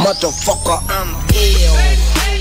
motherfucker, I'm ill.